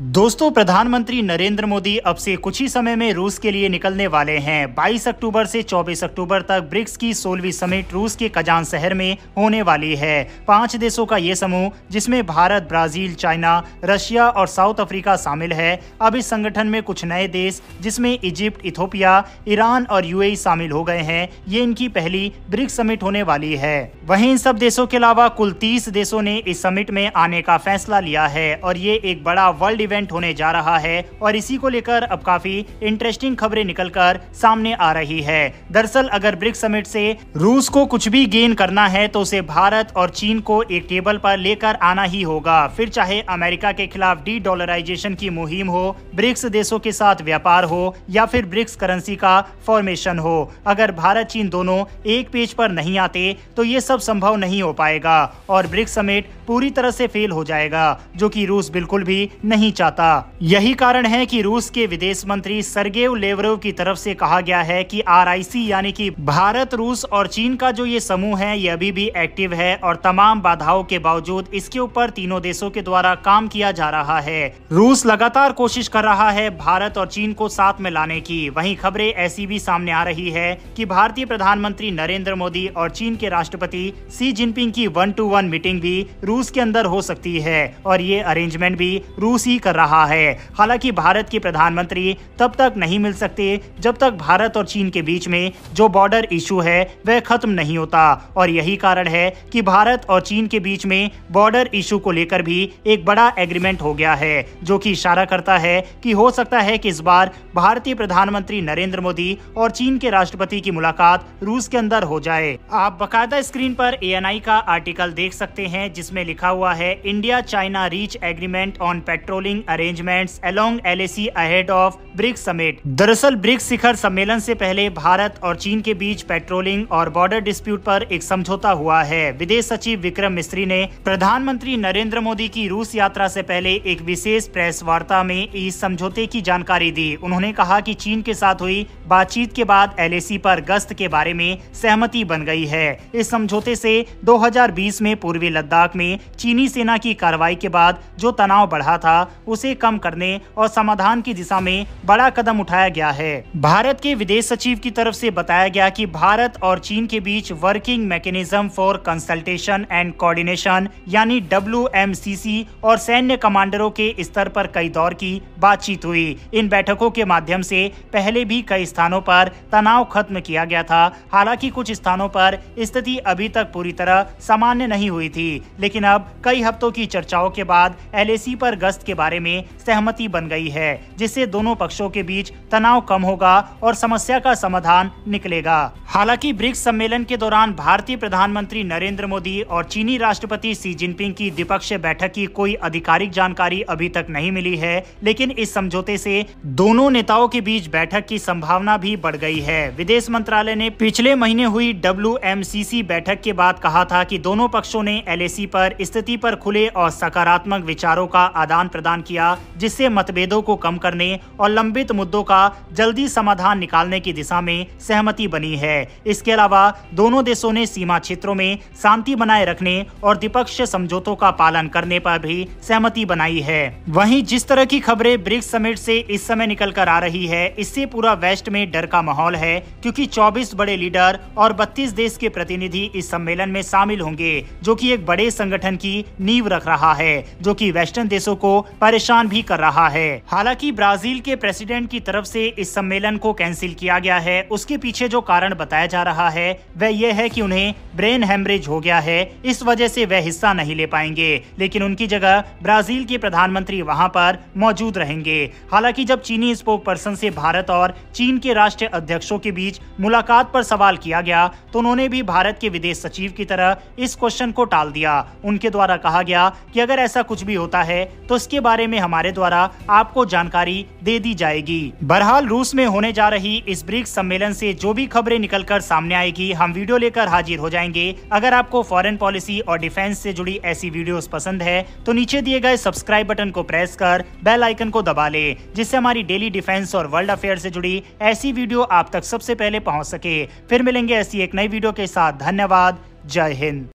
दोस्तों, प्रधानमंत्री नरेंद्र मोदी अब से कुछ ही समय में रूस के लिए निकलने वाले हैं। 22 अक्टूबर से 24 अक्टूबर तक ब्रिक्स की सोलहवीं समिट रूस के कजान शहर में होने वाली है। पाँच देशों का ये समूह, जिसमें भारत, ब्राज़ील, चाइना, रशिया और साउथ अफ्रीका शामिल है, अब इस संगठन में कुछ नए देश, जिसमें इजिप्ट, इथोपिया, ईरान और यूएई शामिल हो गए हैं। ये इनकी पहली ब्रिक्स समिट होने वाली है। वहीं इन सब देशों के अलावा कुल तीस देशों ने इस समिट में आने का फैसला लिया है और ये एक बड़ा वर्ल्ड इवेंट होने जा रहा है और इसी को लेकर अब काफ़ी इंटरेस्टिंग खबरें निकलकर सामने आ रही है। दरअसल अगर ब्रिक्स समिट से रूस को कुछ भी गेन करना है तो उसे भारत और चीन को एक टेबल पर लेकर आना ही होगा। फिर चाहे अमेरिका के खिलाफ डी डॉलराइजेशन की मुहिम हो, ब्रिक्स देशों के साथ व्यापार हो, या फिर ब्रिक्स करेंसी का फॉर्मेशन हो। अगर भारत चीन दोनों एक पेज पर नहीं आते तो ये सब संभव नहीं हो पाएगा और ब्रिक्स समिट पूरी तरह से फेल हो जाएगा, जो कि रूस बिल्कुल भी नहीं चाहता। यही कारण है कि रूस के विदेश मंत्री सरगेव लेवरोव की तरफ़ से कहा गया है कि आरआईसी यानी कि भारत, रूस और चीन का जो ये समूह है, ये अभी भी एक्टिव है और तमाम बाधाओं के बावजूद इसके ऊपर तीनों देशों के द्वारा काम किया जा रहा है। रूस लगातार कोशिश कर रहा है भारत और चीन को साथ में लाने की। वहीं खबरें ऐसी भी सामने आ रही है कि भारतीय प्रधानमंत्री नरेंद्र मोदी और चीन के राष्ट्रपति सी जिनपिंग की वन टू वन मीटिंग भी रूस के अंदर हो सकती है और ये अरेंजमेंट भी रूस ही कर रहा है। हालाँकि भारत के प्रधानमंत्री तब तक नहीं मिल सकते जब तक भारत और चीन के बीच में जो बॉर्डर इशू है, वह खत्म नहीं होता। और यही कारण है कि भारत और चीन के बीच में बॉर्डर इशू को लेकर भी एक बड़ा एग्रीमेंट हो गया है, जो कि इशारा करता है कि हो सकता है कि इस बार भारतीय प्रधानमंत्री नरेंद्र मोदी और चीन के राष्ट्रपति की मुलाकात रूस के अंदर हो जाए। आप बकायदा स्क्रीन पर ए का आर्टिकल देख सकते हैं, जिसमें लिखा हुआ है India China reach agreement on patrolling arrangements along LAC ahead of BRICS summit दरअसल ब्रिक्स शिखर सम्मेलन से पहले भारत और चीन के बीच पेट्रोलिंग और बॉर्डर डिस्प्यूट पर एक समझौता हुआ है। विदेश सचिव विक्रम मिस्त्री ने प्रधानमंत्री नरेंद्र मोदी की रूस यात्रा से पहले एक विशेष प्रेस वार्ता में इस समझौते की जानकारी दी। उन्होंने कहा कि चीन के साथ हुई बातचीत के बाद एलएसी पर गश्त के बारे में सहमति बन गई है। इस समझौते से 2020 में पूर्वी लद्दाख में चीनी सेना की कार्रवाई के बाद जो तनाव बढ़ा था उसे कम करने और समाधान की दिशा में बड़ा कदम उठाया गया है। भारत के विदेश सचिव की तरफ़ से बताया गया कि भारत और चीन के बीच working mechanism for consultation and coordination यानी डब्ल्यू और सैन्य कमांडरों के स्तर पर कई दौर की बातचीत हुई। इन बैठकों के माध्यम से पहले भी कई स्थानों पर तनाव खत्म किया गया था। हालाँकि कुछ स्थानों पर स्थिति अभी तक पूरी तरह सामान्य नहीं हुई थी, लेकिन अब कई हफ्तों की चर्चाओं के बाद एलएसी पर गश्त के बारे में सहमति बन गई है, जिससे दोनों पक्षों के बीच तनाव कम होगा और समस्या का समाधान निकलेगा। हालाँकि ब्रिक्स सम्मेलन के दौरान भारतीय प्रधानमंत्री नरेंद्र मोदी और चीनी राष्ट्रपति सी जिनपिंग की द्विपक्षीय बैठक की कोई आधिकारिक जानकारी अभी तक नहीं मिली है, लेकिन इस समझौते से दोनों नेताओं के बीच बैठक की संभावना भी बढ़ गई है। विदेश मंत्रालय ने पिछले महीने हुई डब्ल्यूएमसीसी बैठक के बाद कहा था कि दोनों पक्षों ने एलएसी पर स्थिति पर खुले और सकारात्मक विचारों का आदान प्रदान किया, जिससे मतभेदों को कम करने और लंबित मुद्दों का जल्दी समाधान निकालने की दिशा में सहमति बनी है। इसके अलावा, दोनों देशों ने सीमा क्षेत्रों में शांति बनाए रखने और द्विपक्षीय समझौतों का पालन करने पर भी सहमति बनाई है। वहीं जिस तरह की खबरें ब्रिक्स समिट से इस समय निकल कर आ रही है, इससे पूरा वेस्ट में डर का माहौल है, क्योंकि 24 बड़े लीडर और 32 देश के प्रतिनिधि इस सम्मेलन में शामिल होंगे, जो कि एक बड़े संगठन की नींव रख रहा है, जो कि वेस्टर्न देशों को परेशान भी कर रहा है। हालाँकि ब्राज़ील के प्रेसिडेंट की तरफ़ से इस सम्मेलन को कैंसिल किया गया है। उसके पीछे जो कारण बताया जा रहा है, वह यह है कि उन्हें ब्रेन हेमरेज हो गया है। इस वजह से वह हिस्सा नहीं ले पाएँगे। लेकिन उनकी जगह ब्राज़ील के प्रधानमंत्री वहाँ पर मौजूद रहेंगे। हालाँकि जब चीनी स्पोक पर्सन से भारत और चीन के राष्ट्रीय अध्यक्षों के बीच मुलाकात पर सवाल किया गया तो उन्होंने भी भारत के विदेश सचिव की तरह इस क्वेश्चन को टाल दिया। उनके द्वारा कहा गया कि अगर ऐसा कुछ भी होता है तो इसके बारे में हमारे द्वारा आपको जानकारी दे दी जाएगी। बहरहाल, रूस में होने जा रही इस ब्रिक्स सम्मेलन से जो भी खबरें निकल कर सामने आएगी, हम वीडियो लेकर हाजिर हो जाएँगे। अगर आपको फॉरेन पॉलिसी और डिफेंस से जुड़ी ऐसी वीडियोस पसंद है तो नीचे दिए गए सब्सक्राइब बटन को प्रेस कर बेल आइकन को दबा ले, जिससे हमारी डेली डिफेंस और वर्ल्ड अफेयर से जुड़ी ऐसी वीडियो आप तक सबसे पहले पहुँच सके। फिर मिलेंगे ऐसी एक नई वीडियो के साथ। धन्यवाद। जय हिंद।